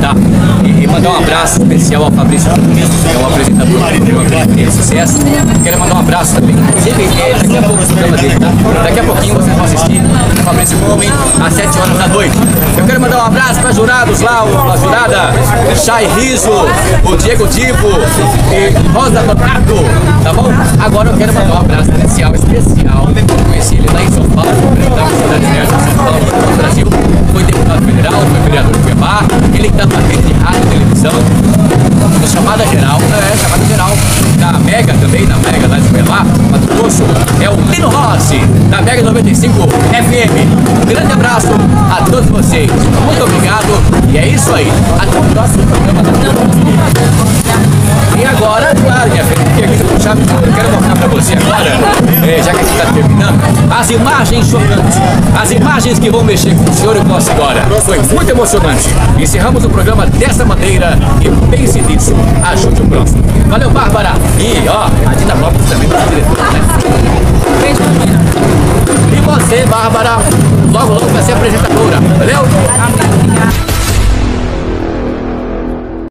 tá? E, mandar um abraço especial ao Fabrício Nunes, que é o apresentador do programa de Sucesso. Quero mandar um abraço também, é, daqui a pouco o programa dele, tá? Daqui a pouquinho vocês vão assistir o Fabrício Nunes às 7 horas da noite. Eu quero mandar um abraço para jurados lá, o- a jurada Chay Riso, o Diego Tipo e Rosa Donato, tá bom? Agora eu quero mandar um abraço especial, especial. Mega também, da Mega lá de Cuiabá, Mato Grosso, é o Lino Rossi, da Mega 95 FM. Um grande abraço a todos vocês, muito obrigado, e é isso aí. Até o próximo programa da E agora, claro, minha filha, que aqui no chave, eu quero mostrar pra você agora, é, já que a gente está terminando, as imagens chocantes, as imagens que vão mexer com o senhor e com a senhora. Foi muito emocionante. Encerramos o programa dessa maneira e pense nisso. Ajude e ó, agenda blocos também diretor. Né? E você, Bárbara, logo logo vai ser apresentadora, valeu? Obrigada.